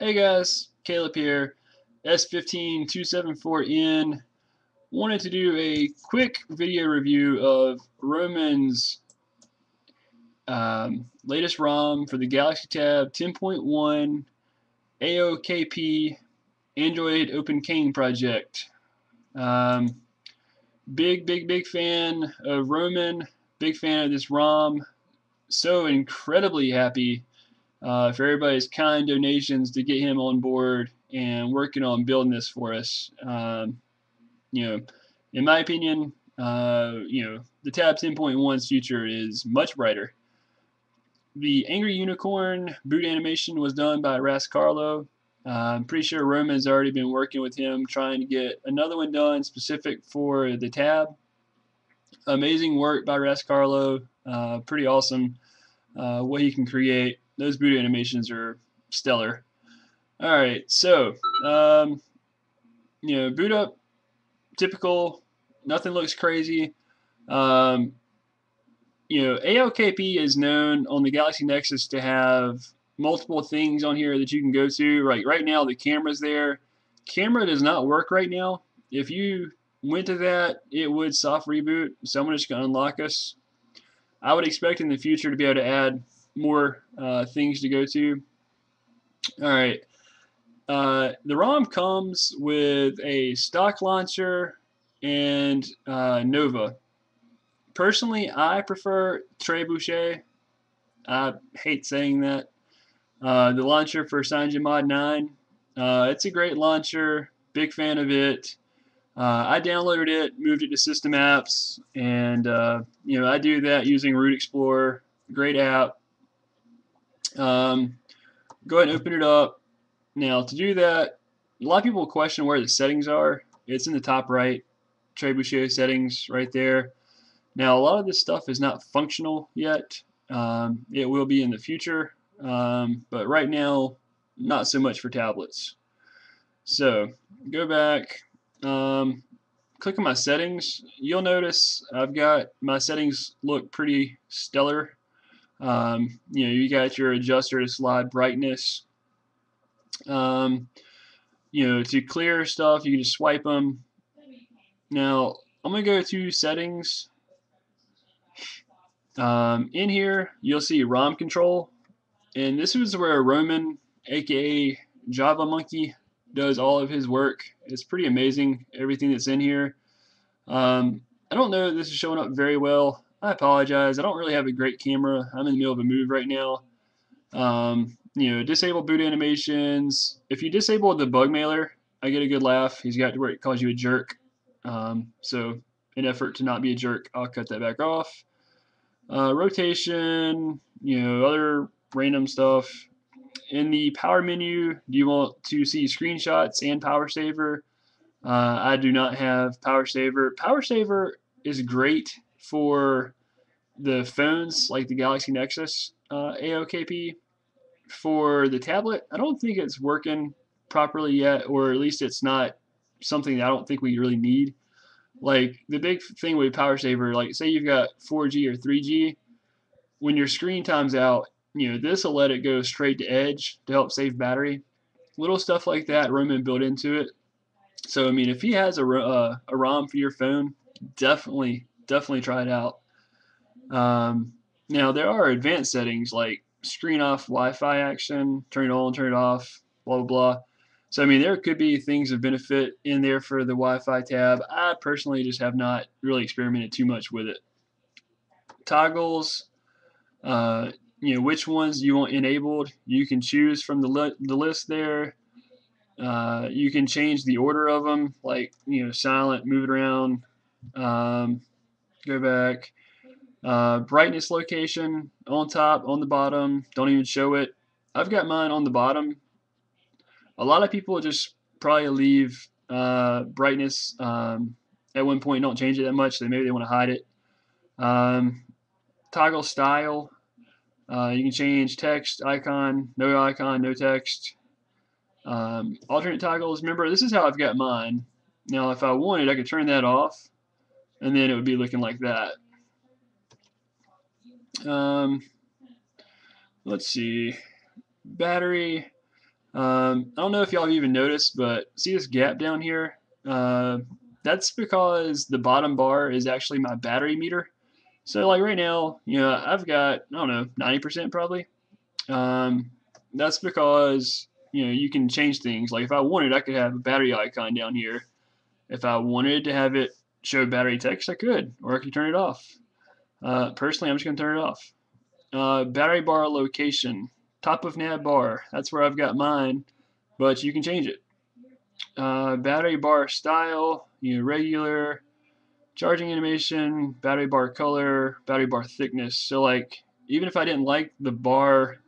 Hey guys, Caleb here, S15274N. Wanted to do a quick video review of Roman's um, latest ROM for the Galaxy Tab 10.1 AOKP Android Open Kang project. Um, big, big, big fan of Roman, big fan of this ROM. So incredibly happy uh, for everybody's kind donations to get him on board and working on building this for us. Um, you know, in my opinion, uh, you know, the Tab 10.1's future is much brighter. The Angry Unicorn boot animation was done by Rascarlo. Uh, I'm pretty sure Roman's already been working with him trying to get another one done specific for the Tab. Amazing work by Rascarlo. Uh, pretty awesome uh, what he can create those boot animations are stellar. All right, so um, you know, boot up, typical, nothing looks crazy. Um, you know, AOKP is known on the Galaxy Nexus to have multiple things on here that you can go to. Right, right now the camera's there. Camera does not work right now. If you went to that, it would soft reboot. Someone is going to unlock us. I would expect in the future to be able to add more uh, things to go to. All right. Uh, the ROM comes with a stock launcher and uh, Nova. Personally, I prefer Trebuchet. I hate saying that. Uh, the launcher for CyanogenMod 9. Uh, it's a great launcher. Big fan of it. Uh, I downloaded it, moved it to System Apps, and you know I do that using Root Explorer. Great app. Um, go ahead and open it up. Now to do that, a lot of people question where the settings are. It's in the top right, Trebuchet settings right there. Now a lot of this stuff is not functional yet. Um, it will be in the future, um, but right now not so much for tablets. So go back, um, click on my settings. You'll notice I've got my settings look pretty stellar um, you know, you got your adjuster to slide brightness. Um, you know, to clear stuff, you can just swipe them. Now, I'm going to go to settings. Um, in here, you'll see ROM control. And this is where Roman, aka Java Monkey, does all of his work. It's pretty amazing, everything that's in here. Um, I don't know if this is showing up very well. I apologize. I don't really have a great camera. I'm in the middle of a move right now. Um, you know, disable boot animations. If you disable the bug mailer, I get a good laugh. He's got to where it calls you a jerk. Um, so, in effort to not be a jerk, I'll cut that back off. Uh, rotation, you know, other random stuff. In the power menu, do you want to see screenshots and power saver? Uh, I do not have power saver. Power saver is great for the phones like the Galaxy Nexus uh, AOKP. For the tablet, I don't think it's working properly yet, or at least it's not something that I don't think we really need. Like the big thing with Power Saver, like say you've got 4G or 3G, when your screen times out, you know this will let it go straight to edge to help save battery. Little stuff like that, Roman built into it. So I mean, if he has a, uh, a ROM for your phone, definitely definitely try it out. Um, now there are advanced settings like screen off Wi-Fi action, turn it on, turn it off, blah blah blah. So I mean there could be things of benefit in there for the Wi-Fi tab. I personally just have not really experimented too much with it. Toggles, uh, you know which ones you want enabled. You can choose from the li the list there. Uh, you can change the order of them, like you know silent, move it around. Um, go back. Uh, brightness location on top, on the bottom. Don't even show it. I've got mine on the bottom. A lot of people just probably leave uh, brightness um, at one point. Don't change it that much. So maybe they want to hide it. Um, toggle style. Uh, you can change text, icon, no icon, no text. Um, alternate toggles. Remember, this is how I've got mine. Now, if I wanted, I could turn that off and then it would be looking like that. Um, let's see, battery. Um, I don't know if y'all have even noticed, but see this gap down here? Uh, that's because the bottom bar is actually my battery meter. So like right now, you know, I've got, I don't know, 90% probably. Um, that's because, you know, you can change things. Like if I wanted, I could have a battery icon down here. If I wanted to have it show battery text, I could, or I could turn it off. Uh, personally, I'm just going to turn it off. Uh, battery bar location, top of nav bar, that's where I've got mine, but you can change it. Uh, battery bar style, you know, regular, charging animation, battery bar color, battery bar thickness. So like, even if I didn't like the bar,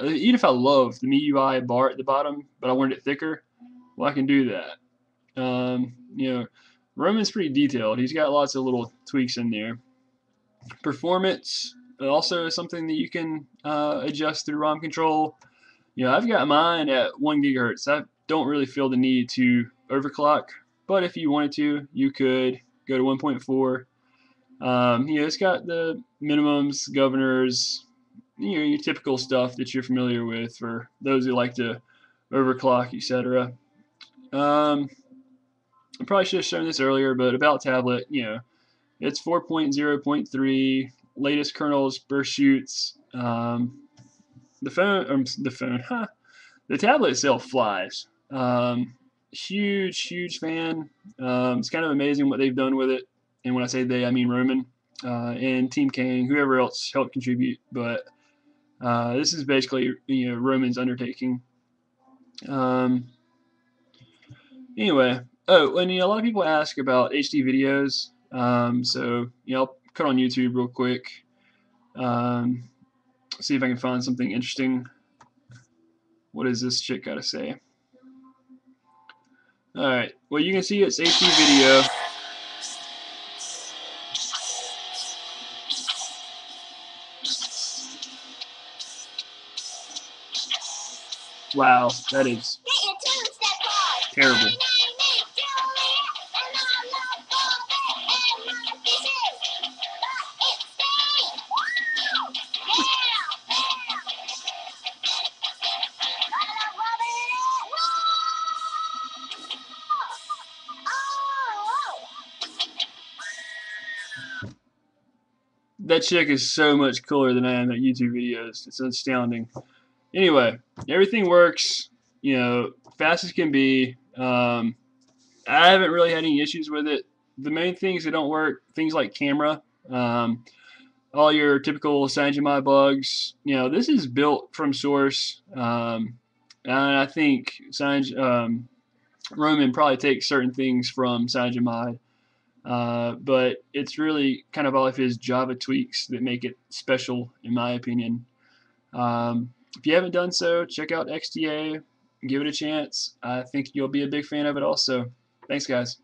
uh, even if I loved the MIUI bar at the bottom, but I wanted it thicker, well, I can do that. Um, you know, Roman's pretty detailed. He's got lots of little tweaks in there. Performance, also something that you can uh, adjust through ROM control. You know, I've got mine at 1 gigahertz. I don't really feel the need to overclock, but if you wanted to, you could go to 1.4. Um, you know, it's got the minimums, governors, you know, your typical stuff that you're familiar with for those who like to overclock, etc. Um, I probably should have shown this earlier, but about tablet, you know, it's 4.0.3, latest kernels, burst shoots. Um, the phone, um, the phone, huh? The tablet itself flies. Um, huge, huge fan. Um, it's kind of amazing what they've done with it. And when I say they, I mean Roman uh, and Team Kang, whoever else helped contribute. But uh, this is basically you know Roman's undertaking. Um, anyway, oh, and you know, a lot of people ask about HD videos. Um, so you know, I'll cut on YouTube real quick. Um, see if I can find something interesting. What does this chick got to say? Alright, well you can see it's HD video. Wow, that is terrible. That chick is so much cooler than I am at YouTube videos. It's astounding. Anyway, everything works, you know, fast as can be. Um, I haven't really had any issues with it. The main things that don't work, things like camera, um, all your typical CyanogenMod bugs. You know, this is built from source, um, and I think Cyanogen, um, Roman probably takes certain things from CyanogenMod. Uh, but it's really kind of all of his Java tweaks that make it special, in my opinion. Um, if you haven't done so, check out XDA, give it a chance. I think you'll be a big fan of it also. Thanks, guys.